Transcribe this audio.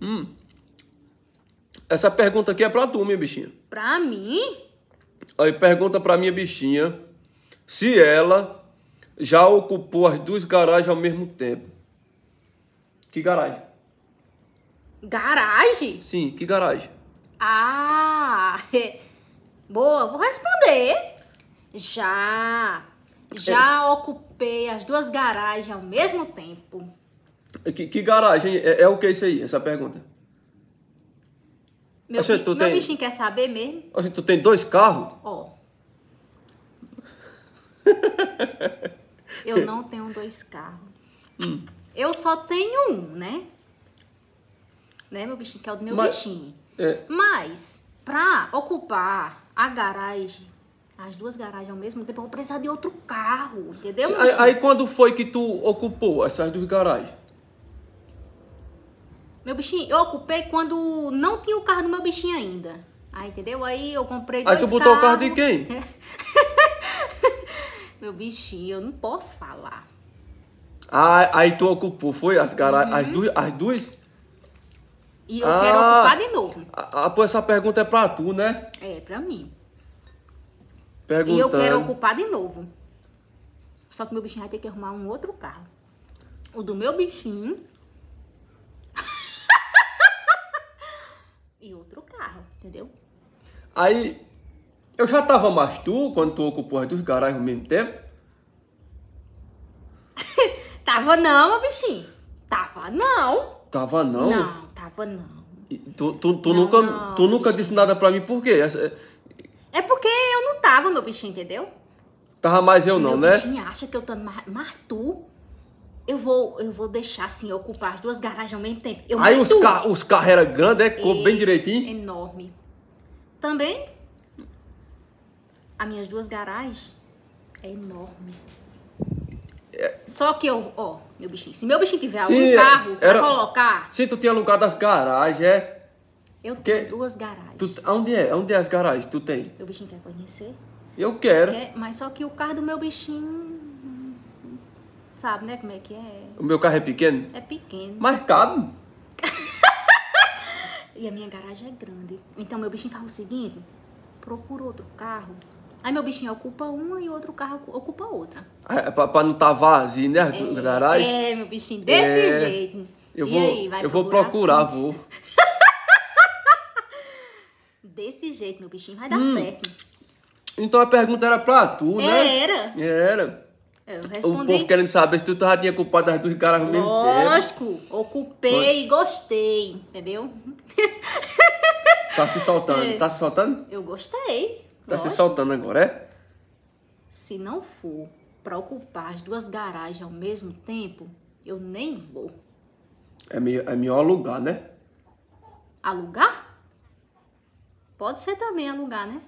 Hum. Essa pergunta aqui é pra tu, minha bichinha. Pra mim? Aí pergunta pra minha bichinha se ela já ocupou as duas garagens ao mesmo tempo. Que garagem? Garagem? Sim, que garagem? Ah, boa, vou responder. Já. Já ocupei as duas garagens ao mesmo tempo. Que, que garagem? É, é o que isso aí, essa pergunta? Meu, Oxe, meu tem- bichinho quer saber mesmo? Oxe, tu tem dois carros? Ó. Eu não tenho dois carros. Hum. Eu só tenho um, né? Né, meu bichinho? Que é o do meu Mas- bichinho. É, Mas, pra ocupar a garagem, as duas garagens ao mesmo tempo, eu vou precisar de outro carro, entendeu? aí, aí quando foi que tu ocupou essas duas garagens? Meu bichinho, eu ocupei quando não tinha o carro do meu bichinho ainda. Ah, entendeu? Aí eu comprei Aí dois tu botou o carro carros. de quem? Meu bichinho, eu não posso falar. Ah, aí tu ocupou, foi? As, gara... Uhum. as, duas, as duas? E eu Ah. quero ocupar de novo. Ah, pô, essa pergunta é pra tu, né? É, pra mim. E eu quero ocupar de novo. Só que meu bichinho vai ter que arrumar um outro carro. O do meu bichinho. E outro carro, entendeu? Aí, eu já tava mais tu quando tu ocupou as duas garagens ao mesmo tempo? Tava não, meu bichinho. Tava não. Tava não? Não, tava não. E Tu, tu, tu Não, nunca, não, tu nunca bichinho. disse nada pra mim, por quê? Essa- É porque eu não tava, meu bichinho, entendeu? Tava mais eu não, meu né? bichinho acha que eu tô... Mas, mas tu... Eu vou, eu vou deixar, assim, ocupar as duas garagens ao mesmo tempo. Eu Aí os, ca os carros eram grandes, é? Coube bem direitinho? Enorme. Também, as minhas duas garagens é enorme. Só que eu, ó, meu bichinho, se meu bichinho tiver Sim, um carro pra era- colocar, Sim, tu tinha alugado as garagens, é? eu Que- tenho duas garagens. Tu, onde é? Onde é as garagens? Tu tem? Meu bichinho quer conhecer? Eu quero. Quer, mas só que o carro do meu bichinho, sabe, né, como é que é? O meu carro é pequeno, É pequeno. mas cabe. E a minha garagem é grande. Então meu bichinho faz o seguinte: procura outro carro. Aí meu bichinho ocupa uma e outro carro ocupa outra. É pra, pra não tá vazio, né? É, garagens. É, meu bichinho, desse É. jeito. Eu e vou, aí, vai eu vou procurar, vou. Desse jeito, meu bichinho, Hum. vai dar certo. Então a pergunta era pra tu, né? Era. Era. Eu O respondi. povo querendo saber se tu já tinha culpado das duas garagens ao mesmo tempo. Lógico, ocupei e gostei, entendeu? Tá se soltando, É. tá se soltando? Eu gostei. Tá se lógico. soltando agora, é? Se não for pra ocupar as duas garagens ao mesmo tempo, eu nem vou. É, meio, é melhor alugar, né? Alugar? Pode ser também alugar, né?